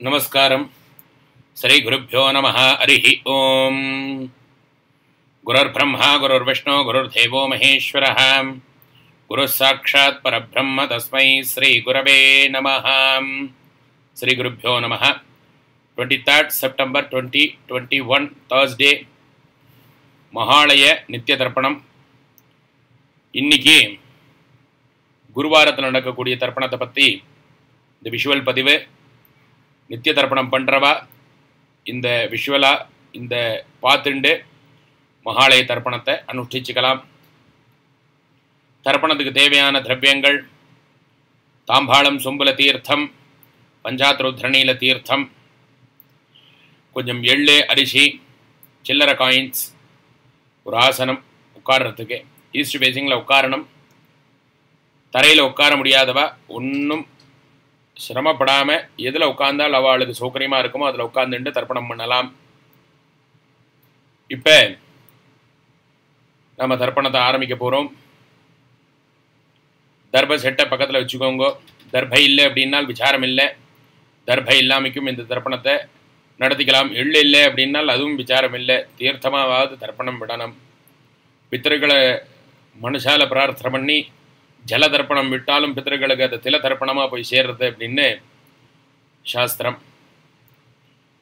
நமஸ்காரம். ஸ்ரீ குருப்பியோ நம ஹரிஹி. ஓம். குருர் பிரம்மா குருர் விஷ்ணு குருர் தேவோ மகேஸ்வர குரு சாட்சாத் பரபிரம்ம தஸ்மை ஸ்ரீ குரவே நம ஸ்ரீ குருப்பியோ நம. Twenty third September twenty twenty one Thursday Mahalaya நித்திய தர்ப்பணம். இன்னைக்கு குருவாரத்தில் நடக்கக்கூடிய தர்ப்பணத்தை பற்றி இந்த விஷுவல் பதிவு நித்திய தர்ப்பணம் பண்ணுறவா இந்த விஷுவலாக இந்த பார்த்துண்டு மகாலய தர்ப்பணத்தை அனுஷ்டிச்சுக்கலாம். தர்ப்பணத்துக்கு தேவையான திரவியங்கள் தாம்பாளம் சொம்புல தீர்த்தம் பஞ்சாத்ருத்ரணியில தீர்த்தம் கொஞ்சம் எள்ளு அரிசி சில்லறை காயின்ஸ் ஒரு ஆசனம் உட்கார்றதுக்கு ஈஸ்ட் பேசிங்கில் உட்காரணும். தரையில் உட்கார முடியாதவா? ஒன்றும் சிரமப்படாமல் எதில் உட்காந்தால் அவளுக்கு சௌகரியமாக இருக்குமோ அதில் உட்காந்துட்டு தர்ப்பணம் பண்ணலாம். இப்போ நம்ம தர்ப்பணத்தை ஆரம்பிக்க போகிறோம் தர்ப செட்டை பக்கத்தில் வச்சுக்கோங்க. தர்பை இல்லை அப்படின்னால் விசாரம் இல்லை. தர்பை இல்லாமைக்கும் இந்த தர்ப்பணத்தை நடத்திக்கலாம். எள் இல்லை அப்படின்னால் அதுவும் விசாரம் இல்லை. தீர்த்தமாவது தர்ப்பணம் விடணும். பித்தர்களை மனுஷால பிரார்த்தனை பண்ணி ஜல தர்ப்பணம் விட்டாலும் பித்தர்களுக்கு அது தில தர்ப்பணமாக போய் சேர்றது அப்படின்னு சாஸ்திரம்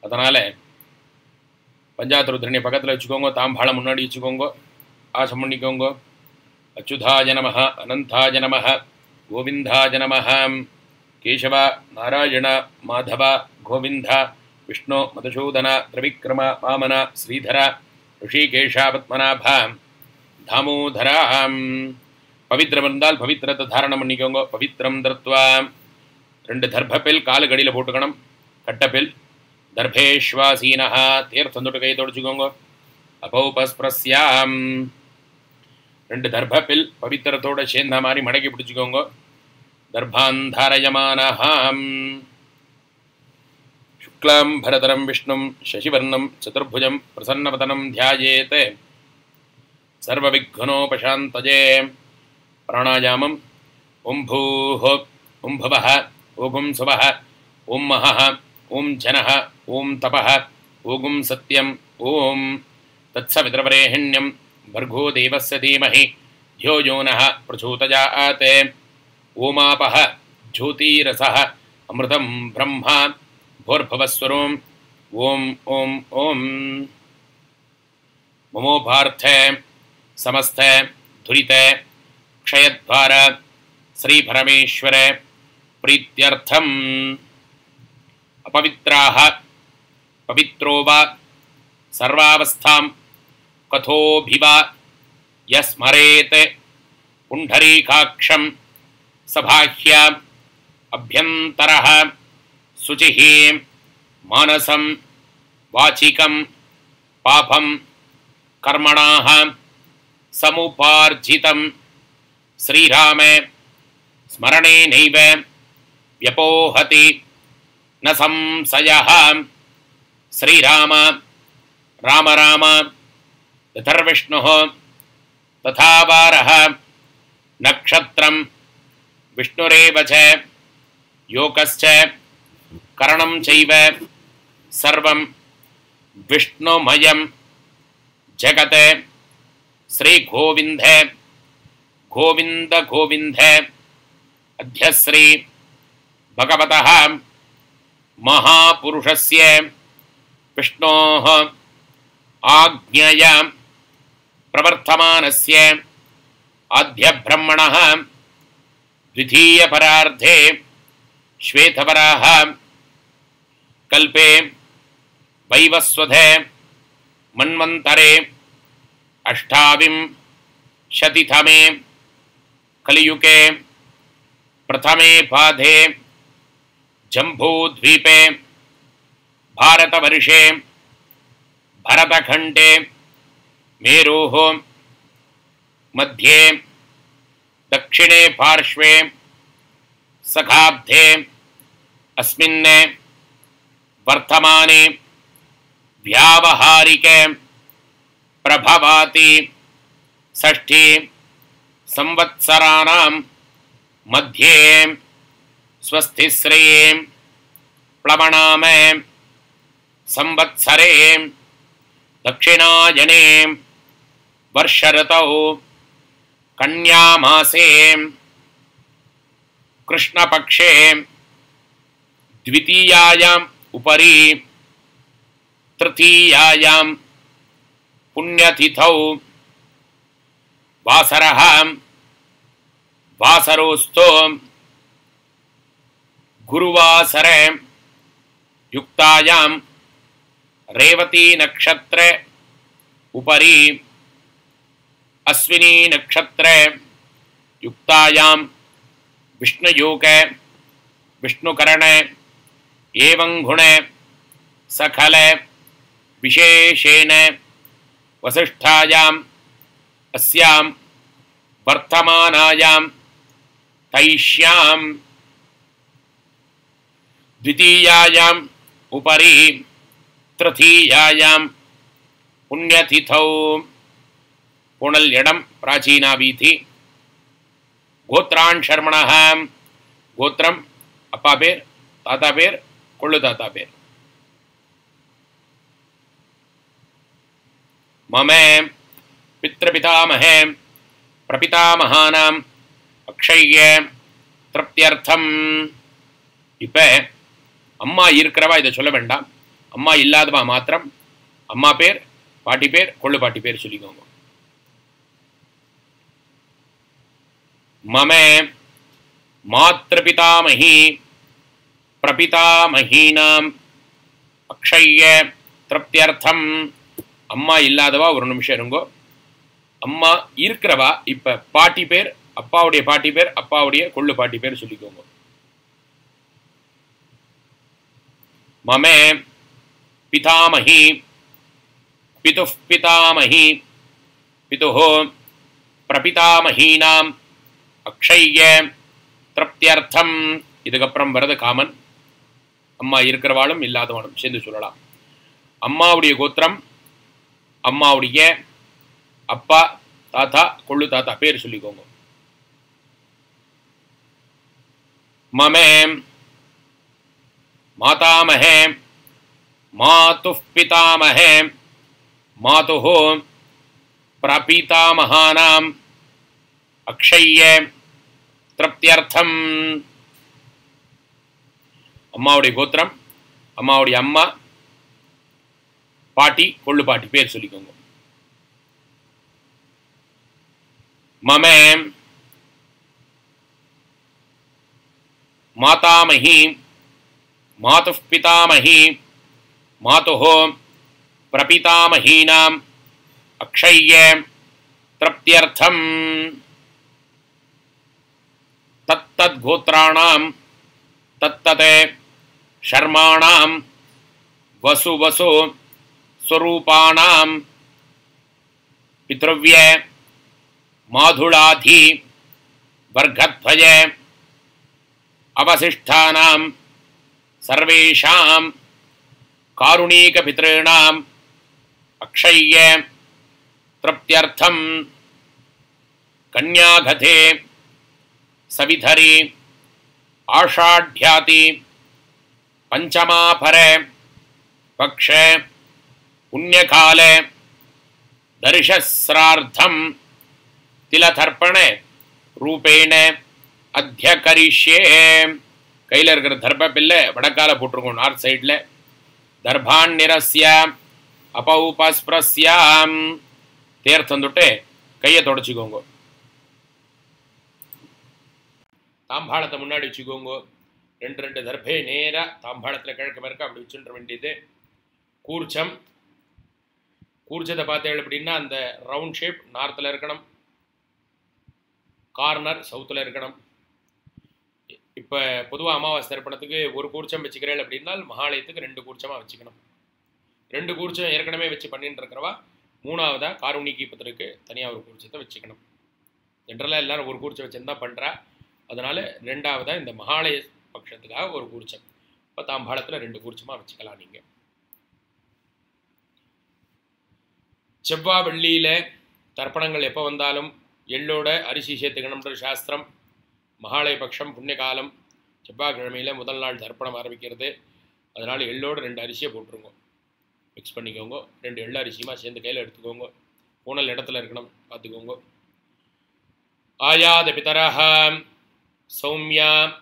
அதனால் பஞ்சாத்திருத்தரணி பக்கத்தில் வச்சுக்கோங்க தாம்பாளம் முன்னாடி வச்சுக்கோங்க ஆசம் பண்ணிக்கோங்க அச்சுதாய நம அனந்தாய நம கோவிந்தாய நம கேசவ நாராயண மாதவ கோவிந்த விஷ்ணு மதுசூதன திரிவிக்ரம வாமன ஸ்ரீதர ரிஷிகேஷ பத்மநாப தாமோதராம் பவித்திரம் இருந்தால் பவித்திரத்தை தாரணம் பண்ணிக்கோங்க பவித்திரம் தர்த்வா ரெண்டு தர்பப்பில் காலு கடியில் போட்டுக்கணும் கட்டப்பில் தர்பேஷ்வாசீனஹா தீர்த்தம் தொட்டு கை தொடச்சுக்கோங்க அபௌபஸ்பிரஸ்யாம் ரெண்டு தர்பப்பில் பவித்திரத்தோட சேர்ந்த மாதிரி மடக்கி பிடிச்சிக்கோங்க தர்பாந்தாரயமானஹாம் शुक्लां भरतरं विष्णुं शशिवर्णं चतुर्भुजं प्रसन्नवदनं ध्यायेत् सर्वविघ्नोपशान्तये प्राणायामम्। ॐ भूः, ॐ भवः ॐ सुवः, ॐ महः, ॐ जनः, ॐ तपः ॐ सत्यम्, ॐ। तत्सवितृवरेहिण्यं भर्गो देवस्य धीमहि धियो यो नः प्रचोदयात् ओमापः, ज्योतिरसः, अमृतं ब्रह्मा, भोर्भवस्वरूम्, ॐ ॐ ॐ। ममोपार्थ समस्त धुरित क्षयद्वार, श्रीपरमेश्वर, प्रीत्यर्थम्। अपवित्राः, पवित्रो वा, सर्वावस्थां कथोऽभिवा, यस्मरेत्। पुण्डरीकाक्षं सभाह्य, अभ्यन्तरः, शुचिः, मानसं, वाचिकं, पापं, कर्मणाः समुपार्जितं श्रीराम स्मरणेनैव व्यपोहति न संशयः। श्रीराम, राम राम, यथर्विष्णुः तथा वारः। नक्षत्रं विष्णुरेव च, योगश्च करणं चैव। सर्वं विष्णुमयं जगत्। श्रीगोविन्द गोविन्द गोविन्द। अध्यश्री भगवतः महापुरुषस्य विष्णोः आज्ञया प्रवर्तमानस्य आद्यब्रह्मणः द्वितीयपरार्धे श्वेतवराः कल्पे वैवस्वधे मन्वन्तरे अष्टाविंशतितमे कलियुगे, प्रथमे पाधे जम्बूद्वीपे, भारतवर्षे, भरतखण्डे, मेरोः, मध्ये, दक्षिणे पार्श्वे, सखाब्धे अस्मिन् वर्तमाने, व्यावहारिके, प्रभवाति, षष्ठी संवत्सराणां मध्ये स्वस्तिश्रये प्लवनाम संवत्सरे दक्षिणायने वर्षऋतौ कन्यामासे कृष्णपक्षे द्वितीयायाम् उपरि तृतीयायां पुण्यतिथौ वासरः वासरोस्तु गुरुवासरे युक्तायां उपरि अश्विनी नक्षत्रे युक्तायां विष्णुयोगे विष्णुकरणे एवं गुणे सकले विशेषेण वसिष्ठायाम् अस्यां वर्तमानायां तैष्याम्। उपरी उपरि, तृतीयायाम् पुण्यतिथौ। पुणल्यडम् प्राचीना वीथि गोत्रान् शर्मणः। गोत्रम् अप्पा तातापेर ताता ममे पितृपितामहे प्रपितामहानां அக்ஷய திருப்தியர்த்தம். இப்போ அம்மா இருக்கிறவா இதை சொல்ல வேண்டாம். அம்மா இல்லாதவா மாத்திரம். அம்மா பேர் பாட்டி பேர் கொள்ளு பாட்டி பேர் சொல்லிக்கோங்க. மம மாத்திருபிதாமகி பிரபிதாமகீனாம் அக்ஷய திருப்தியர்த்தம். அம்மா இல்லாதவா ஒரு நிமிஷம் இருங்கோ. அம்மா இருக்கிறவா இப்போ பாட்டி பேர் அப்பாவுடைய பாட்டி பேர் அப்பாவுடைய கொள்ளு பாட்டி பேர் சொல்லிக்கோங்க. மமே பிதாமகி பிது பிதாமகி பிது பிரபிதாமகீனாம் அக்ஷய்ய திருப்தியர்த்தம். இதுக்கப்புறம் வரது காமன். அம்மா இருக்கிறவாளும் இல்லாதவனும் சேர்ந்து சொல்லலாம். அம்மாவுடைய கோத்திரம் அம்மாவுடைய அப்பா தாத்தா கொள்ளு தாத்தா பேர் சொல்லிக்கோங்க. மமே மாதாமகே மாதுः பிதாமகே மாதுः பிரபிதாமகானாம் அக்ஷய்ய திருப்தியர்த்தம் அம்மாவுடைய கோத்திரம் அம்மாவுடைய அம்மா பாட்டி கொள்ளு பாட்டி பேர் சொல்லிக்கோங்க மம मातामही मातु पितामही मातुः प्रपितामहीनाम् अक्षय्य तृप्त्यर्थम। तत्तद्गोत्राण तत्तत् शर्माण वसु वसु स्वरूपाण पितृव्य, माधुलाधि वर्घध्वज अवशिष्टानां सर्वेषां कारुणीकपितॄणाम् अक्षय्य तृप्त्यर्थं कन्यागते सविधरि आषाढ्याति पञ्चमाफरे पक्षे पुण्यकाले दर्शस्रार्धं तिलतर्पणे रूपेण அத்தியகரிஷ்யே கையில் இருக்கிற தர்ப பில்லை வடக்கால போட்டிருக்கோம் நார்த் சைடில் தர்பான் நிரஸ்ய அபௌபஸ்பிரஸ்யாம் தேர் தந்துட்டு கையை தொடச்சிக்கோங்க. தாம்பாளத்தை முன்னாடி வச்சுக்கோங்க. ரெண்டு ரெண்டு தர்பே நேராக தாம்பாளத்தில் கிழக்கு மேற்க அப்படி வச்சுன்ற வேண்டியது. கூர்ச்சம். கூர்ச்சத்தை பார்த்தேன் அப்படின்னா அந்த ரவுண்ட் ஷேப் நார்த்தில் இருக்கணும். கார்னர் சவுத்தில் இருக்கணும். இப்போ பொதுவாக அமாவாசை தர்ப்பணத்துக்கு ஒரு கூர்ச்சம் வச்சுக்கிறேன் அப்படின்னா மகாலயத்துக்கு ரெண்டு கூர்ச்சமாக வச்சுக்கணும். ரெண்டு கூர்ச்சம் ஏற்கனவே வச்சு பண்ணிட்டு இருக்கிறவா மூணாவதாக காரூணிக்கு பத்திரிக்கு தனியாக ஒரு கூர்ச்சத்தை வச்சுக்கணும். ஜென்ரலாக எல்லாரும் ஒரு கூர்ச்சம் வச்சுருந்தா பண்ணுறா அதனால் ரெண்டாவதாக இந்த மகாலய பட்சத்துக்காக ஒரு கூர்ச்சம். இப்போ தாம்பாளத்தில் ரெண்டு கூர்ச்சமாக வச்சுக்கலாம் நீங்கள் செவ்வாய் வெள்ளியில் தர்ப்பணங்கள் எப்போ வந்தாலும் எள்ளோட அரிசி சேர்த்துக்கணுன்ற சாஸ்திரம். மகாலய பட்சம் புண்ணியகாலம். செவ்வாய்க்கிழமையில் முதல் நாள் தர்ப்பணம் ஆரம்பிக்கிறது. அதனால் எள்ளோடு ரெண்டு அரிசியை போட்டுருங்க. மிக்ஸ் பண்ணிக்கோங்க. ரெண்டு எள்ள அரிசியுமா சேர்ந்து கையில் எடுத்துக்கோங்க. ஊனல் இடத்துல இருக்கணும். பார்த்துக்கோங்க. ஆயாத பிதராக சௌமியா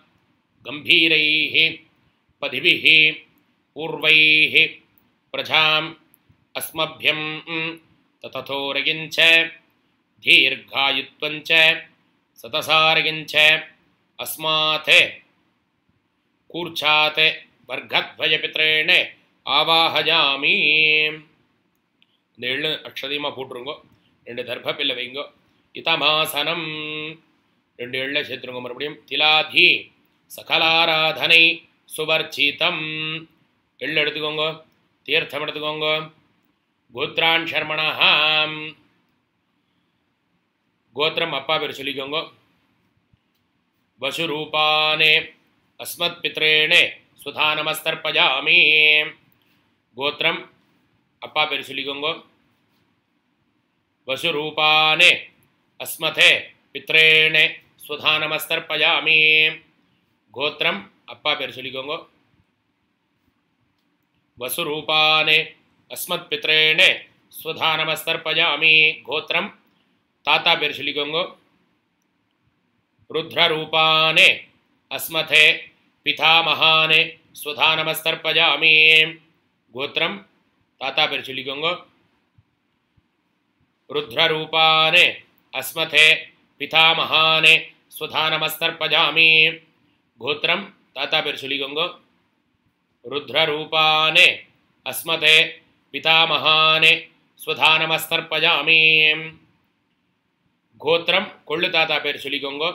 கம்பீரை பதிபிஹி பூர்வை பிரஜாம் அஸ்மபியம் ததோரகிஞ்ச தீர்காயுத்வஞ்ச சதசாரகிஞ்ச அஸ்மாத் கூர்ச்சாத் வர்க்கத்வயபித்ரேண ஆவாஹஜாமி இந்த எள்ளு அக்ஷதியமாக போட்டுருங்கோ ரெண்டு தர்ப்பப்பில்ல வைங்கோ இதமாசனம் ரெண்டு எள்ள சேர்த்துருங்க மறுபடியும் திலாதி சகலாராதனை சுவர்ச்சிதம் எள்ளு எடுத்துக்கோங்க தீர்த்தம் எடுத்துக்கோங்க கோத்ரான் ஷர்மணஹாம் கோத்திரம் அப்பா பேர் சொல்லிக்கோங்க வசுரூபானே अस्मत्पित्रेणे सुधा नमस्तर्पयामि गोत्रम अप्पा पेरिसुलिगोंगो वसुरूपाने, अस्मथे पित्रेणे सुधा नमस्तर्पयामि गोत्रम अप्पा पेरिसुलिगोंगो वसुरूपाने अस्मत्पित्रेणे सुधा नमस्तर्पयामि गोत्रम ताता पेरिसुलिगोंगो रुद्ररूपाने अस्मथे पिता पितामहाने स्वधा नमस्तर्पयामि गोत्रम ताता फिर लिखोंगे रुद्र रूपाने अस्मथे पिता पितामहाने स्वधा नमस्तर्पयामि गोत्रम ताता फिर लिखोंगे रुद्र रूपाने अस्मथे पितामहाने स्वधा नमस्तर्पयामि गोत्रम कोल्लु ताता पेर चुलिकोंगो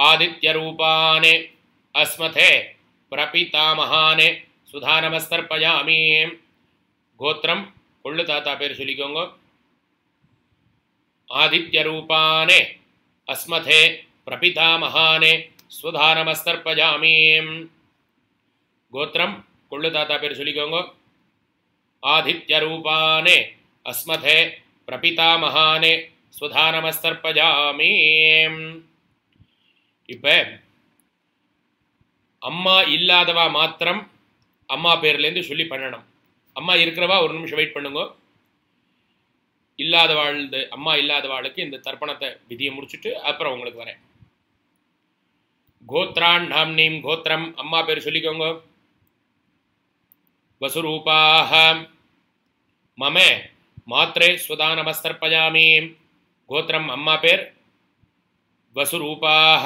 आदित्यरूपाने अस्मथे प्रपितामहाने सुधा नमस्तर्पयामी गोत्रम कुल्लु ताता पेर चुलिकोंगो आदित्यरूपाने अस्मथे प्रपितामहाने सुधा नमस्तर्पयामी गोत्रम कुल्लु ताता पेर चुलिकोंगो आदित्यरूपाने अस्मथे प्रपितामहाने सुधा नमस्तर्पयामी இப்போ அம்மா இல்லாதவா மாத்திரம் அம்மா பேர்லேருந்து சொல்லி பண்ணணும். அம்மா இருக்கிறவா ஒரு நிமிஷம் வெயிட் பண்ணுங்க. இல்லாதவாழ்ந்து அம்மா இல்லாதவாளுக்கு இந்த தர்ப்பணத்தை விதியை முடிச்சுட்டு அப்புறம் உங்களுக்கு வரேன். கோத்ரான் நாம்னீம் கோத்திரம் அம்மா பேர் சொல்லிக்கோங்க. வசுரூபாக மம மாத்திரே சுதா நமஸ்தர்ப்பயாமி கோத்திரம் அம்மா பேர் வசுரூபாக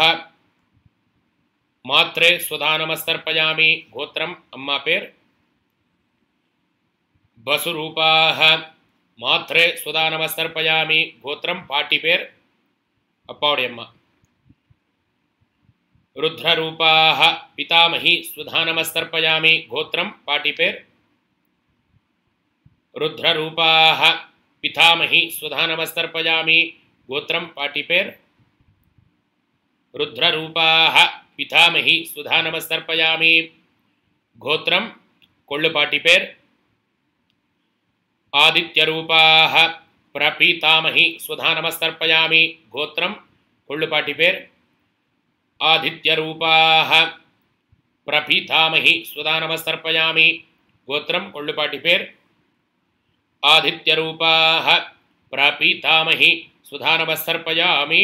மாத்ரே சுதா நமஸ்தர்ப்பயாமி கோத்திரம் அம்மா பேர் வசுரூபாக மாத்ரே சுதா நமஸ்தர்ப்பயாமி கோத்திரம் பாட்டி பேர் அப்பாவுடைய அம்மா ருத்ரரூபாக பிதாமகி சுதா நமஸ்தர்ப்பயாமி கோத்திரம் பாட்டி பேர் ருத்ரரூபாக பிதாமகி சுதா நமஸ்தர்ப்பயாமி கோத்திரம் பாட்டி பேர் ருத்ரரூபாக பிதாமகி சுதா நமஸ்தர்ப்பயாமி கோத்திரம் கொள்ளு பாட்டி பேர் ஆதித்யரூபாக பிரபீதாமகி சுதா நமஸ்தர்ப்பயாமி கோத்திரம் கொள்ளு பாட்டி பேர் ஆதித்யரூபாக பிரபீதாமகி சுதா நமஸ்தர்ப்பயாமி கோத்திரம் கொள்ளு பாட்டி பேர் ஆதித்யரூபாக பிரபீதாமகி சுதா நமஸ்தர்ப்பயாமி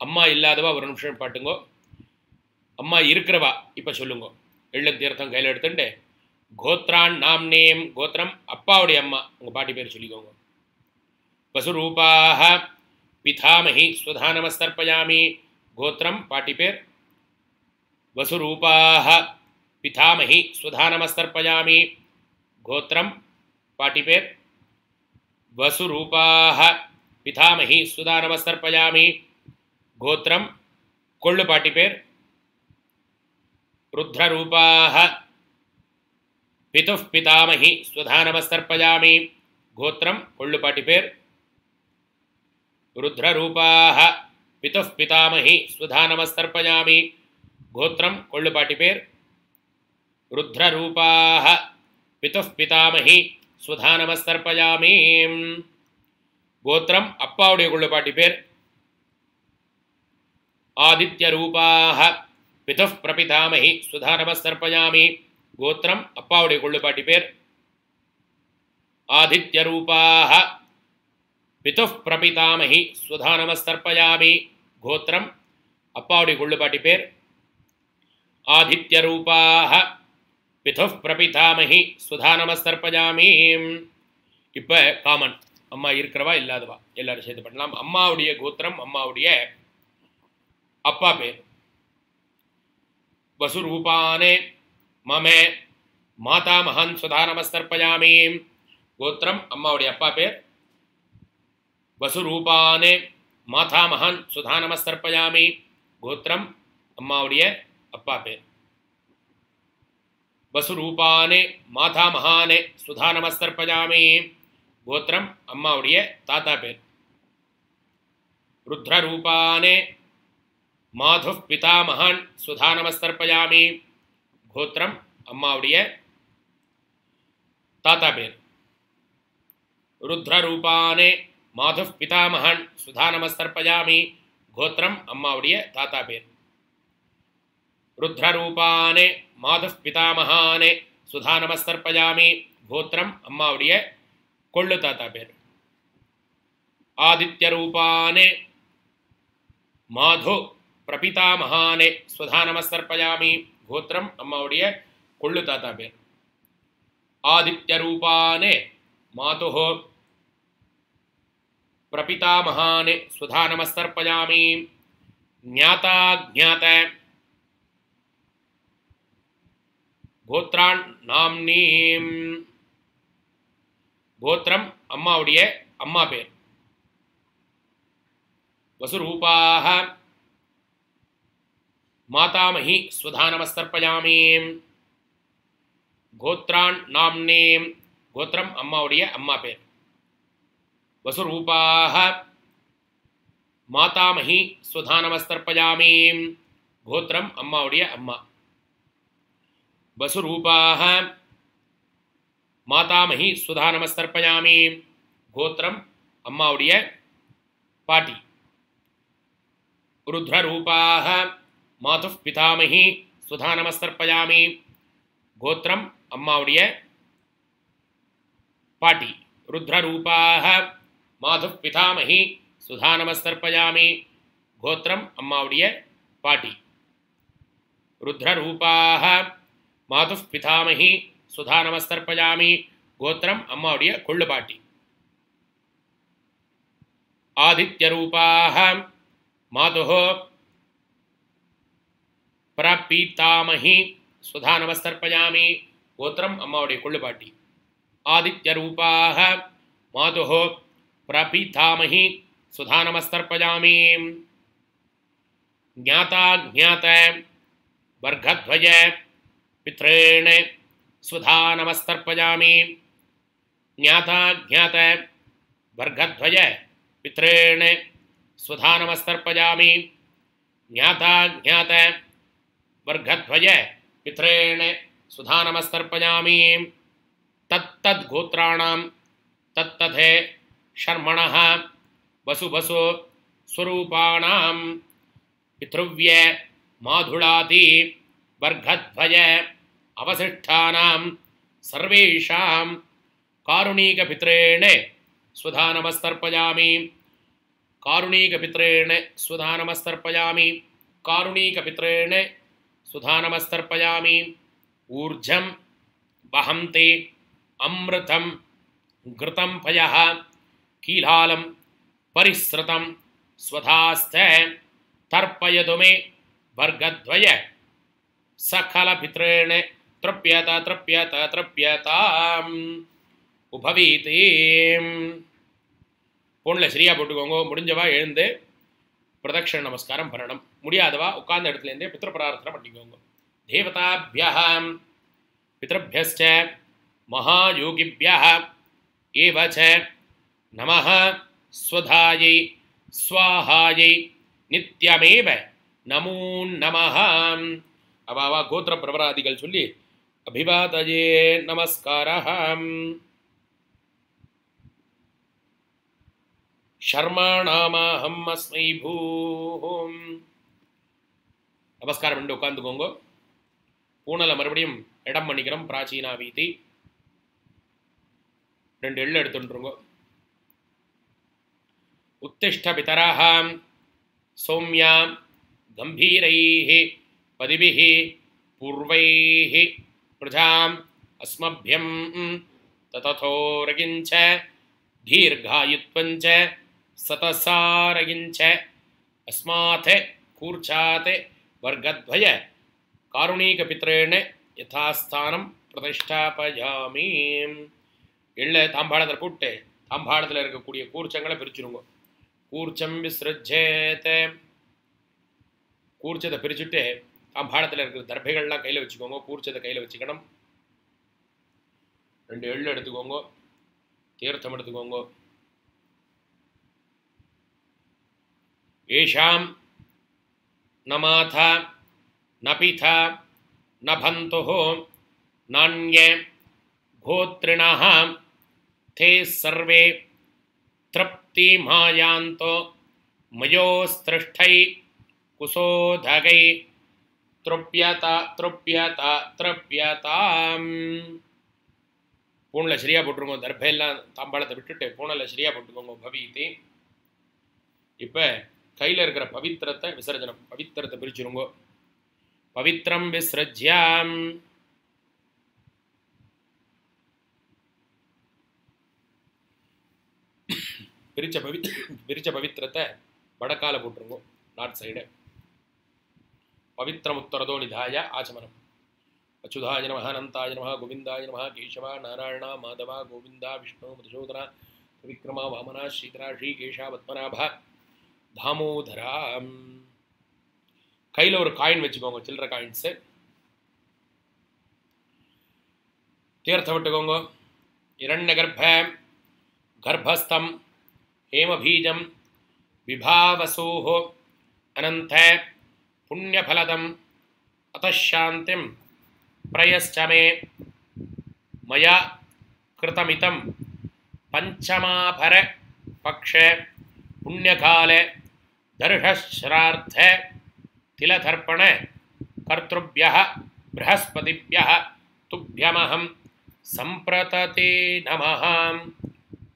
அம்மா இல்லாதவா ஒரு நிமிஷம் பாட்டுங்கோ அம்மா இருக்கிறவா இப்போ சொல்லுங்க எள்ளு தீர்த்தம் கையில் எடுத்துட்டு கோத்ரான் நாம் நேம் கோத்திரம் அப்பாவுடைய அம்மா உங்கள் பாட்டி பேர் சொல்லிக்கோங்க வசுரூபாக பிதாமகி சுதா நமஸ்தர்ப்பயாமி கோத்திரம் பாட்டி பேர் வசுரூபாக பிதாமகி சுதா நமஸ்தர்ப்பயாமி கோத்திரம் பாட்டி பேர் வசுரூபாக பிதாமகி சுதா நமஸ்தர்ப்பயாமி கோத்திரம் रुद्ररूपाः। पितुः पितामहि स्वधानमस्तर्पयामि। गोत्रं कोळ्ळुपाटिपेर् रुद्ररूपाः। पितुः पितामहि स्वधानमस्तर्पयामि। गोत्रं कोळ्ळुपाटिपेर् रुद्ररूपाः। पितुः पितामहि स्वधानमस्तर्पयामि। गोत्रम् अप्पावुडे कोळ्ळुपाटिपेर् आदित्यरूपाः। பிதப் பிரபிதாமகி சுதாரமஸ்தர்பயாமி கோத்திரம் அப்பாவுடைய கொள்ளுப்பாட்டி பேர். ஆதித்ய ரூபாக பிதுப் பிரபிதாமகி சுதானமஸ்தர்பயாமி கோத்திரம் அப்பாவுடைய கொள்ளுப்பாட்டி பேர். ஆதித்ய ரூபாக பிதுப் பிரபிதாமகி சுதானமஸ்தர்பயாமி இப்போ காமன் அம்மா இருக்கிறவா இல்லாதவா? எல்லாரும் சேர்த்து பண்ணலாம். அம்மாவுடைய கோத்திரம் அம்மாவுடைய அப்பா பேர். வசுரூபானே மமே மாதா மகான் சுதா நமஸ்தர்ப்பயாமி கோத்திரம் அம்மாவுடைய அப்பா பேர் வசுரூபானே மாதா மகான் சுதா நமஸ்தர்ப்பயாமி கோத்திரம் அம்மாவுடைய அப்பா பேர் வசுரூபானே மாதா மகானே சுதா நமஸ்தர்ப்பயாமி கோத்திரம் அம்மாவுடைய தாத்தா பேர் ருத்ரரூபானே மாது பிதாமகான் சுதா நமஸ்தர்ப்பயாமி கோத்திரம் அம்மாவுடைய தாத்தா பேர் ருத்ரரூபானே மாது பிதாமகான் சுதா நமஸ்தர்ப்பயாமி கோத்திரம் அம்மாவுடைய தாத்தா பேர் ருத்ரரூபானே மாது பிதாமகானே சுதா நமஸ்தர்ப்பயாமி கோத்திரம் அம்மாவுடைய கொள்ளு தாத்தா பேர் ஆதித்ய ரூபானே மாது ಪ್ರಪಿತಾಮಹಾನೆ ಸ್ವಧಾ ನಮಸ್ಸರ್ಪಯಾಮಿ ಗೋತ್ರಂ ಅಮ್ಮ ಒಡೆಯ ಕೊಳ್ಳು ತಾತಾಪೆ ಆದಿತ್ಯರೂಪಾನೆ ಮಾತು ಪ್ರಪಿತಾಮಹಾನೆ ಸ್ವಧಾ ನಮಸ್ಸರ್ಪಯಾಮಿ ಜ್ಞಾತ ಜ್ಞಾತ ಗೋತ್ರಾಣ್ ನಾಮ್ನಿ ಗೋತ್ರಂ ಅಮ್ಮ ಒಡೆಯ ಅಮ್ಮ ಪೇರ್ ವಸುರೂಪಾಹ மாதாமகி சுதா நமஸ்தர்ப்பயாமி கோத்ரான் நாம்னீம் கோத்திரம் அம்மாவுடைய அம்மா பேர் வசுரூபாக மாதாமகி சுதா நமஸ்தர்ப்பயாமி கோத்திரம் அம்மாவுடைய அம்மா வசுரூபாக மாதாமகி சுதா நமஸ்தர்ப்பயாமி கோத்திரம் அம்மாவுடைய பாட்டி ருத்ரரூபாக मातु पितामही सुधा नमस्तर्पयामि गोत्रम अम्मा पाटी। रुद्ररूपाः मातु पितामही सुधा नमस्तर्पयामि गोत्रम अम्मा पाटी। रुद्ररूपाः मातु पितामही सुधा नमस्तर्पयामि गोत्रम् अम्मावुडिय कोळ्ळुपाटी आदित्यरूपाः मातु மாது பிரபீத்தாமகி சுதா நமஸ்தர்ப்பயாமி கோத்திரம் அம்மாவுடைய கொள்ளு பாட்டி ஆதித்யரூபாக மாது பிரபீத்தாமகி சுதா நமஸ்தர்ப்பயாமி ज्ञाता ज्ञात वर्गध्वज पितॄन् सुधा नमस्तर्पयामि ज्ञाता ज्ञात वर्गध्वज पितॄन् सुधा नमस्तर्पयामि ज्ञाता ज्ञात वर्गध्वज पितॄन् सुधा नमस्तर्पयामि तत्तद्गोत्राणां तत्तथे शर्मणः, वसुवसु स्वरूपाणां पितृव्य माधुळादि वर्गध्वज अवशिष्टानां सर्वेषां कारुणीकपितॄन् स्वधा नमस्तर्पयामि कारुणीकपितॄन् स्वधा नमस्तर्पयामि कारुणीकपितॄन् स्वधा नमस्तर्पयामि ऊर्जं वहन्ति अमृतं घृतं पयः कीलालं परिसृतं स्वधास्थ तर्पयतु मे वर्गद्वय सकलपितॄन् तृप्यत तृप्यत तृप्यताम् உபவீதி பொண்ணில் சரியாக போட்டுக்கோங்க முடிஞ்சவா எழுந்து பிரதட்சிண நமஸ்காரம் பண்ணணும் முடியாதவா உட்கார்ந்த இடத்துலேருந்தே பித்திரபிரார்த்தனை பண்ணிக்கோங்க தேவதாபியா பித்திரபியஸ்ச மகாயோகிபியா ஏவச்ச நம ஸ்வதாயை ஸ்வாஹாயை நித்தியமேவ நமோ நம அவாவா கோத்திர பிரபராதிகள் சொல்லி அபிவாதயே நமஸ்காரம் ஷர்மாணாமாஹம் அஸ்மை பூஹோம் நமஸ்காரம் பண்ணி உட்காந்துக்கோங்க பூனலை மறுபடியும் இடம் பண்ணிக்கிறோம் பிராச்சீனா வீதி ரெண்டு எள்ளு எடுத்துட்டுருங்க உத்திஷ்ட பிதராஹாம் சௌமியாம் கம்பீரைः பதிபிः பூர்வைः பிரஜாம் அஸ்மபியம் தததோரகிஞ்ச தீர்காயுத்வஞ்ச சதசாரகிஞ்ச அஸ்மாத் கூர்ச்சாத் வர்க்கத்வய காருணீக பித்ரேண யதாஸ்தானம் பிரதிஷ்டாபயாமி. எள்ள தாம்பாளத்தில் போட்டு தாம்பாளத்தில் இருக்கக்கூடிய கூர்ச்சங்களை பிரிச்சுருங்க. கூர்ச்சம் விசிருஜேத் கூர்ச்சத்தை பிரிச்சுட்டு தாம்பாளத்தில் இருக்கிற தர்பைகள்லாம் கையில் வச்சுக்கோங்க கூர்ச்சத்தை கையில் வச்சுக்கணும். ரெண்டு எள்ளு எடுத்துக்கோங்க தீர்த்தம் எடுத்துக்கோங்க. ஏஷாம் ந மாதா ந பிதா ந பந்துः நாண்ய गोत्रिणः ते सर्वे तृप्तिमायान्तो मयोस्तिष्ठै कुसोधगै तृप्यत तृप्यत तृप्यताम् பூணில் சரியாக போட்டுருங்க தர்பையெல்லாம் தாம்பாளத்தை விட்டுட்டு பூணில் சரியாக போட்டுக்கோங்க பவித்தி இப்போ கையில் இருக்கிற பவித்திரத்தை விசர்ஜனம் பவித்திரத்தை பிரிச்சுருங்க பவித்திரம் விஸ்ரஜ்யாம் பிரிச்ச பவி பிரிச்ச பவித்திரத்தை வடக்கால போட்டுருங்க நார்த் சைடு பவித்திரம் உத்தரதோ நிதாய ஆச்சமனம் அச்சுதாய நம அனந்தாய நம கோவிந்தாய நம கேசவா நாராயணா மாதவா கோவிந்தா விஷ்ணு மதுசூதனா விக்ரமா வாமனா ஸ்ரீதரா ஸ்ரீகேஷா பத்மநாபா தாமோதரா கையில் ஒரு காயின் வச்சுக்கோங்க சில்லற காயின்ஸு தீர்த்தம் விட்டுக்கோங்க இரண்ய கர்ப்ப கர்ப்பஸ்தம் हेमबीजं विभावसोः अनन्त पुण्यफलदम् अतः शान्तिं प्रयश्च मे मया कृतमितं पञ्चमाभरपक्षे पुण्यकाले दर्शश्रार्थ तिलतर्पण कर्तृभ्यः बृहस्पतिभ्यः तुभ्यमहं सम्प्रतते नमः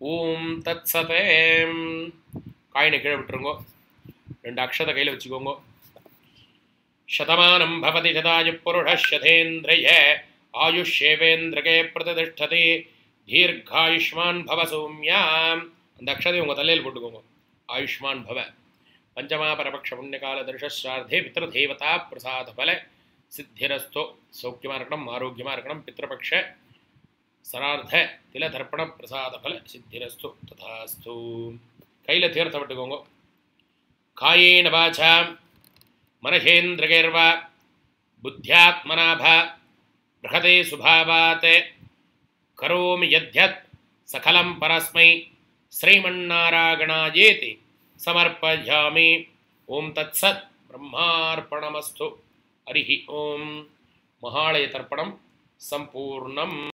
ஓம் தத் சதே காயினை கீழே விட்டுருங்க ரெண்டு அக்ஷதை கையில் வச்சுக்கோங்க சதமானம் பவதி சதாயு புருஷேந்திரிய ஆயுஷேவேந்திரகே பிரதிஷ்டதே தீர்காயுஷ்மான் பவ சௌமியாம் அந்த அக்ஷதை உங்கள் தலையில் போட்டுக்கோங்க ஆயுஷ்மான் பவ பஞ்சமாபரபக்ஷ புண்ணியகால தர்ஷஸ்ரார்த்தே பித்ருதேவதா பிரசாத பல சித்திரஸ்தோ சௌக்கியமாக இருக்கணும் ஆரோக்கியமாக இருக்கணும் பித்ருபக்ஷ சரார்த்த தில தர்ப்பண பிரசாத பல சித்திரஸ்து ததாஸ்து கையில் தீர்த்த விட்டுக்கோங்க காயேன வாச்சா மனசேந்திரகேர்வா புத்தியாத்மனாபா பிரகதே சுபாவாத் கரோமி யத்யத் சகலம் பரஸ்மை ஸ்ரீமன்னாராயணாயேதி समर्पयामि। ॐ तत्सत्। ब्रह्मार्पणमस्तु। हरिः ॐ महालयतर्पणं सम्पूर्णम्।